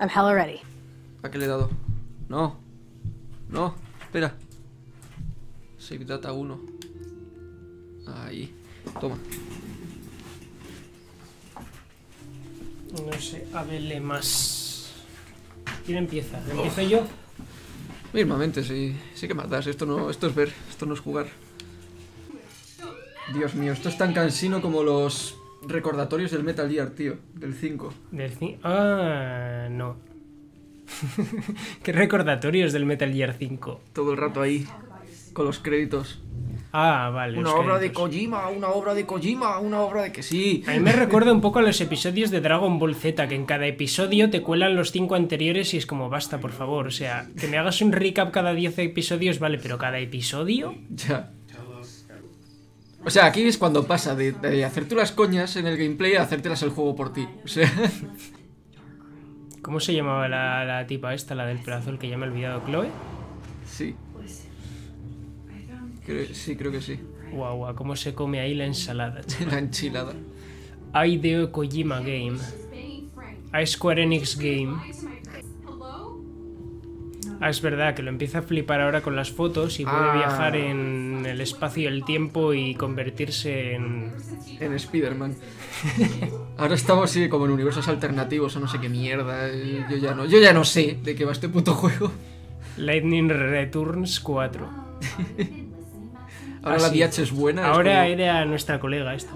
I'm hella ready. ¿A qué le he dado? No. No. Espera. Save data 1. Ahí. Toma. No sé, verle más. ¿Quién empieza? ¿Empiezo yo? Mismamente, sí. Sí que matas. Esto no, esto es ver. Esto no es jugar. Dios mío, esto es tan cansino como los recordatorios del Metal Gear, tío. Del 5. Del ci- Ah, no. ¿Qué recordatorios del Metal Gear 5? Todo el rato ahí. Con los créditos. Ah, vale. Una obra de. Kojima, una obra de Kojima, una obra de que sí. A mí me recuerda un poco a los episodios de Dragon Ball Z, que en cada episodio te cuelan los cinco anteriores y es como, basta, por favor. O sea, que me hagas un recap cada 10 episodios, vale, pero cada episodio. Ya. O sea, aquí es cuando pasa de, de hacer tú las coñas en el gameplay a hacértelas el juego por ti. O sea, ¿Cómo se llamaba la, la tipa esta, la del pelo azul que ya me he olvidado? ¿Chloe? sí. Creo- sí, creo que sí. Guau, guau, cómo se come ahí la ensalada. chaval. La enchilada. Hideo Kojima Game. A Square Enix Game. Ah, es verdad que lo empieza a flipar ahora con las fotos y puede Ah. viajar en el espacio y el tiempo y convertirse en... En Spider-Man. Ahora estamos sí, como en universos alternativos o no sé qué mierda. Yo ya no, yo ya no sé de qué va este puto juego. Lightning Returns 4. Ahora Ah, la sí. DH es buena. es Ahora como- era nuestra colega esta.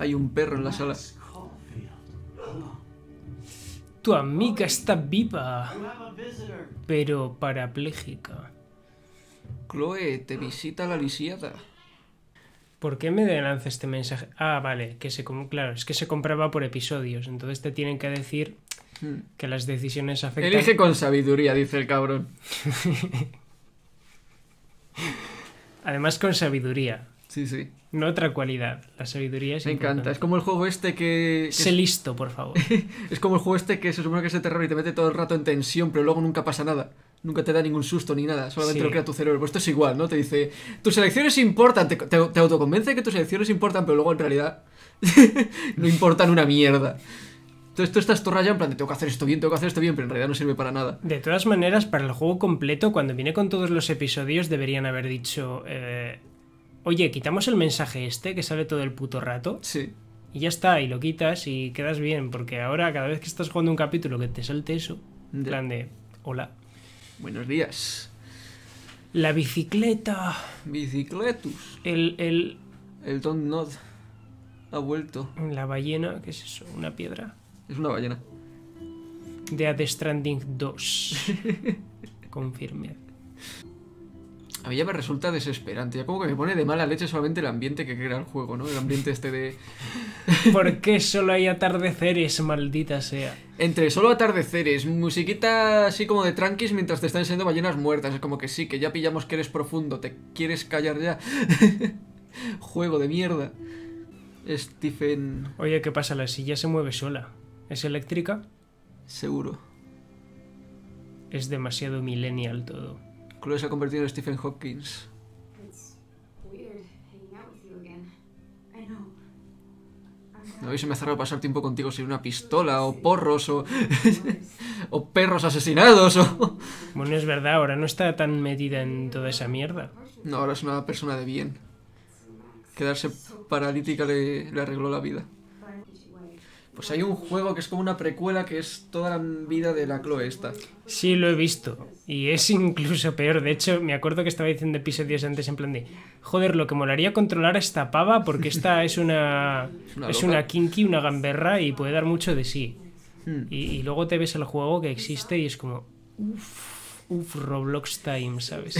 Hay un perro en la sala. Tu amiga está viva, pero parapléjica. Chloe, te visita la lisiada. ¿Por qué me lanza este mensaje? Ah, vale, que se com- claro, es que se compraba por episodios, entonces te tienen que decir Hmm. que las decisiones afectan. Elige con sabiduría, dice el cabrón. Además con sabiduría, Sí, sí. no otra cualidad. La sabiduría es Me encanta. Es como el juego este que. que Sé es, listo, por favor. es como el juego este que se supone que es de terror y te mete todo el rato en tensión, pero luego nunca pasa nada. Nunca te da ningún susto ni nada, solamente Sí. lo crea tu cerebro. Pues esto es igual, ¿no? Te dice, tus elecciones importan, te, te, te autoconvence que tus elecciones importan, pero luego en realidad no importan una mierda. Entonces tú estás todo rayado en plan de tengo que hacer esto bien, tengo que hacer esto bien, pero en realidad no sirve para nada. De todas maneras, para el juego completo, cuando viene con todos los episodios, deberían haber dicho, eh, oye, quitamos el mensaje este que sale todo el puto rato Sí. y ya está, y lo quitas y quedas bien, porque ahora cada vez que estás jugando un capítulo que te salte eso, en plan de, hola. Buenos días. La bicicleta, Bicicletus. el, el, El Don't Nod ha vuelto. la ballena, ¿qué es eso? ¿Una piedra? Es una ballena. De The Stranding 2. Confirme. A mí ya me resulta desesperante. Ya como que me pone de mala leche solamente el ambiente que crea el juego, ¿no? El ambiente este de... ¿Por qué solo hay atardeceres, maldita sea? Entre solo atardeceres, musiquita así como de tranquis mientras te están enseñando ballenas muertas. Es como que sí, que ya pillamos que eres profundo. ¿Te quieres callar ya? Juego de mierda. Stephen... Oye, ¿qué pasa? La silla se mueve sola. ¿Es eléctrica? Seguro. Es demasiado millennial todo. Chloe se ha convertido en Stephen Hopkins. It's weird hanging out with you again. I know. No hubiese me cerrado pasar tiempo contigo sin una pistola, o porros, o... o perros asesinados, o... Bueno, es verdad, ahora no está tan metida en toda esa mierda. No, ahora es una persona de bien. Quedarse paralítica le, le arregló la vida. Pues hay un juego que es como una precuela que es toda la vida de la Chloe esta. Sí, lo he visto. Y es incluso peor. De hecho, me acuerdo que estaba diciendo episodios antes en plan de... Joder, lo que molaría controlar a esta pava porque esta es una... Es una es una kinky, una gamberra y puede dar mucho de sí. Hmm. Y, y luego te ves el juego que existe y es como... uff, Roblox time, ¿sabes?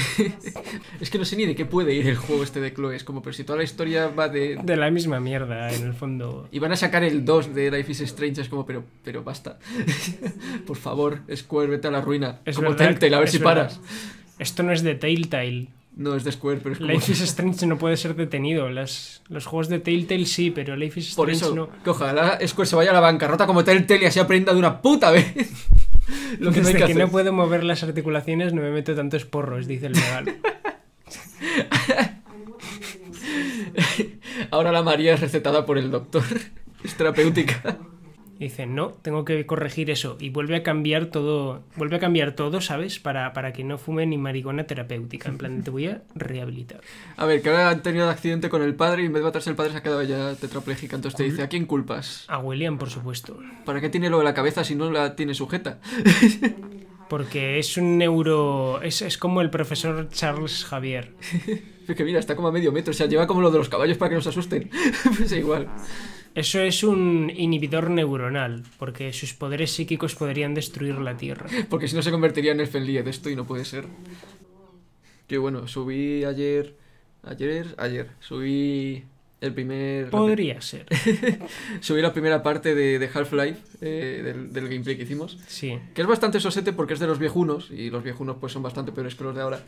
Es que no sé ni de qué puede ir el juego este de Chloe. Es como, pero si toda la historia va de... De la misma mierda, en el fondo. Y van a sacar el 2 de Life is Strange. Es como, pero, pero basta. Por favor, Square, vete a la ruina. Es como verdad, Telltale, a ver si verdad. paras. Esto no es de Telltale. No, es de Square, pero es como... Life is Strange no puede ser detenido. Las, los juegos de Telltale sí, pero Life is Por Strange eso, no. que ojalá Square se vaya a la bancarrota como Telltale y así aprenda de una puta vez. Lo que no Desde hay que, que hacer. no puedo mover las articulaciones no me meto tantos porros, dice el legal. Ahora la María es recetada por el doctor. Es terapéutica. Y dice, no, tengo que corregir eso. Y vuelve a cambiar todo, vuelve a cambiar todo, ¿sabes? Para, para que no fume ni marihuana terapéutica. En plan, te voy a rehabilitar. A ver, que ahora han tenido un accidente con el padre y en vez de matarse el padre se ha quedado ya tetrapléjica. Entonces te dice, ¿a quién culpas? A William, por supuesto. ¿Para qué tiene lo de la cabeza si no la tiene sujeta? Porque es un neuro... Es, es como el profesor Charles Javier. Es que mira, está como a medio metro. O sea, lleva como lo de los caballos para que no se asusten. pues igual. Eso es un inhibidor neuronal, porque sus poderes psíquicos podrían destruir la Tierra. Porque si no se convertiría en el Fenlie de esto y no puede ser. Que bueno, subí ayer. Ayer, ayer. Subí el primer. Podría ser. Subí la primera parte de, de Half-Life, eh, del, del gameplay que hicimos. Sí. Que es bastante sosete porque es de los viejunos. Y los viejunos pues son bastante peores que los de ahora.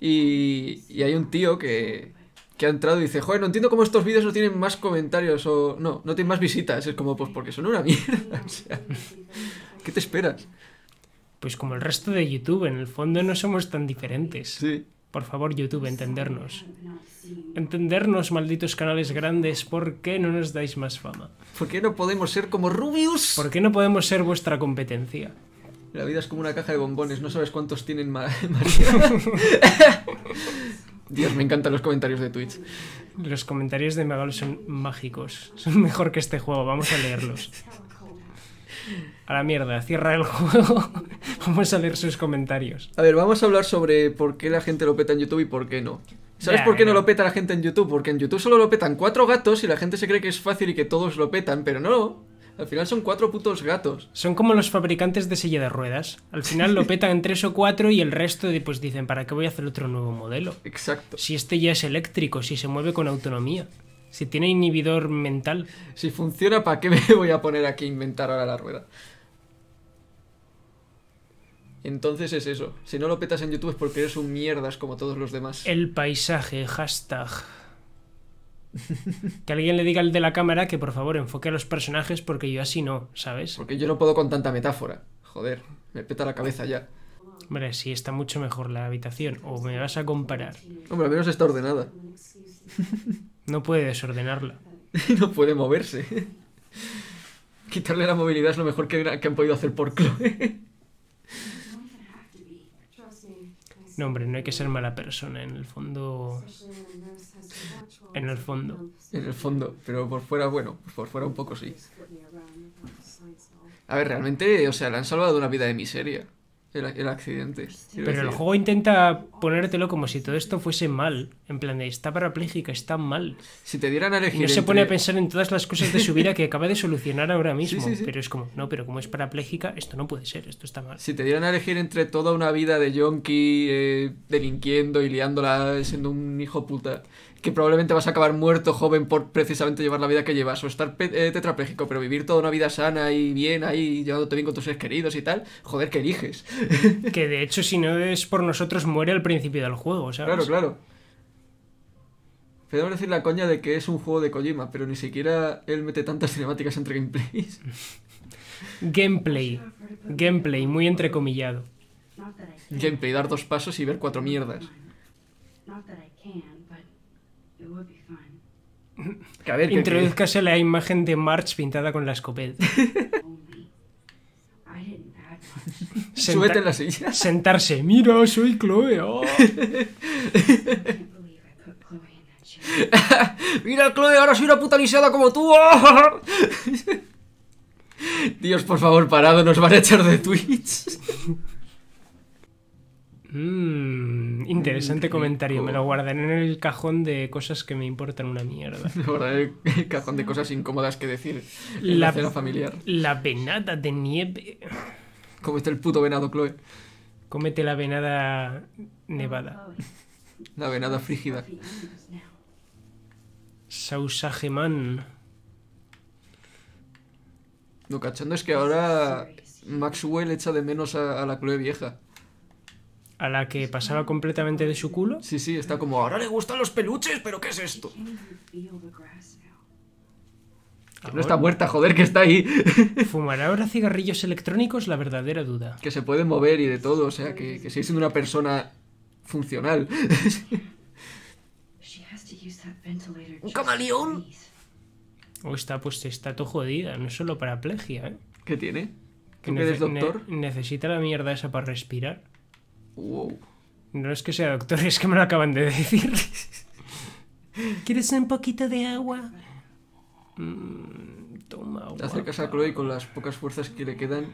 Y, y hay un tío que, que ha entrado y dice, joder, no entiendo cómo estos vídeos no tienen más comentarios o... No, no tienen más visitas. Es como, pues porque son una mierda. O sea, ¿qué te esperas? Pues como el resto de YouTube, en el fondo no somos tan diferentes. Sí. Por favor, YouTube, entendernos. Entendernos, malditos canales grandes, ¿por qué no nos dais más fama? ¿Por qué no podemos ser como Rubius? ¿Por qué no podemos ser vuestra competencia? La vida es como una caja de bombones, no sabes cuántos tienen Ma- María. Dios, me encantan los comentarios de Twitch. Los comentarios de Megalo son mágicos. Son mejor que este juego, vamos a leerlos. A la mierda, cierra el juego. Vamos a leer sus comentarios. A ver, vamos a hablar sobre por qué la gente lo peta en YouTube y por qué no. ¿Sabes por qué no no. lo peta la gente en YouTube? Porque en YouTube solo lo petan cuatro gatos y la gente se cree que es fácil y que todos lo petan, pero no. Al final son cuatro putos gatos. Son como los fabricantes de silla de ruedas. Al final lo petan en tres o cuatro y el resto pues dicen, ¿para qué voy a hacer otro nuevo modelo? Exacto. Si este ya es eléctrico, si se mueve con autonomía, si tiene inhibidor mental. Si funciona, ¿para qué me voy a poner aquí a inventar ahora la rueda? Entonces es eso. Si no lo petas en YouTube es porque eres un mierdas como todos los demás. El paisaje, hashtag. Que alguien le diga al de la cámara que por favor enfoque a los personajes porque yo así no, ¿sabes? Porque yo no puedo con tanta metáfora. Joder, me peta la cabeza ya. Hombre, sí está mucho mejor la habitación. O me vas a comparar. Hombre, al menos está ordenada. No puede desordenarla. no puede moverse. Quitarle la movilidad es lo mejor que, que han podido hacer por Chloe. No, hombre, no hay que ser mala persona. En el fondo. En el fondo. en el fondo, pero por fuera, bueno, por fuera un poco sí. A ver, realmente, o sea, le han salvado una vida de miseria. El, el accidente. Pero el juego intenta ponértelo como si todo esto fuese mal. En plan de, está parapléjica, está mal. Si te dieran a Y elegir. no se pone a pensar en todas las cosas de su vida que acaba de solucionar ahora mismo. sí, sí. Pero es como, no, pero como es parapléjica, esto no puede ser, esto está mal. Si te dieran a elegir entre toda una vida de yonki, eh, delinquiendo y liándola, siendo un hijo puta, que probablemente vas a acabar muerto joven por precisamente llevar la vida que llevas, o estar eh, tetrapléjico, pero vivir toda una vida sana y bien ahí, llevándote bien con tus seres queridos y tal, joder, ¿qué eliges? Que de hecho, si no es por nosotros, muere al principio del juego, ¿sabes? Claro, claro. Podemos decir la coña de que es un juego de Kojima, pero ni siquiera él mete tantas cinemáticas entre gameplays. Gameplay. Gameplay, muy entrecomillado. Gameplay, dar dos pasos y ver cuatro mierdas. Would be fun. Que a ver, que- que- Introduzcase la imagen de March pintada con la escopeta. Senta- Súbete en la silla. Sentarse. Mira, soy Chloe. oh". Chair. Mira, Chloe, ahora soy una puta lisiada como tú. Dios, por favor, parado, nos van a echar de Twitch. Mm, interesante Rico. comentario. Me lo guardaré en el cajón de cosas que me importan una mierda. Guardar el cajón de cosas incómodas que decir en La- la familiar. La venada de nieve. Como está el puto venado, Chloe. Cómete la venada nevada. La venada frígida. Sausageman. Lo cachondo es que ahora Maxwell echa de menos a, a la Chloe vieja. A la que pasaba completamente de su culo. Sí, sí, está como, ahora le gustan los peluches, pero ¿qué es esto? Que no está muerta, joder, que está ahí. ¿Fumará ahora cigarrillos electrónicos? La verdadera duda. que se puede mover y de todo, o sea, que, que sigue siendo una persona funcional. ¿Un camaleón? O está, pues está todo jodida, no es solo paraplegia, ¿eh? ¿Qué tiene? ¿Tú que eres ne- doctor? necesita la mierda esa para respirar. Wow. No es que sea doctor, es que me lo acaban de decir. ¿Quieres un poquito de agua? Mm, toma agua. Te acercas a Chloe y con las pocas fuerzas que le quedan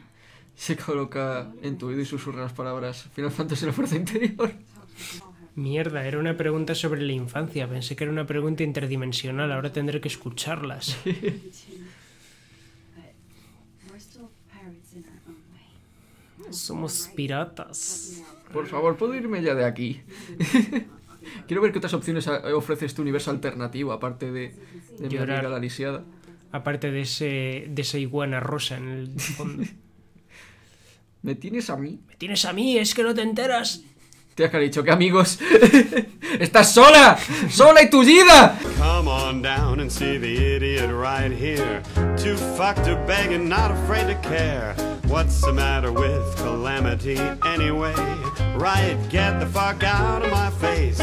se coloca en tu oído y susurra las palabras Final Fantasy la fuerza interior. Mierda, era una pregunta sobre la infancia. Pensé que era una pregunta interdimensional. Ahora tendré que escucharlas. Somos piratas. Por favor, ¿puedo irme ya de aquí? Quiero ver qué otras opciones ofrece este universo alternativo, aparte de, de mi Llorar. amiga la lisiada. Aparte de, ese, de esa iguana rosa en el fondo. ¿Me tienes a mí? ¿Me tienes a mí? ¿Es que no te enteras? Tía, que ha dicho que amigos. ¡Estás sola! ¡Sola y tullida! Come on down and see the idiot right here. Too fucked to beg and not afraid to care. What's the matter with calamity anyway? Riot, get the fuck out of my face.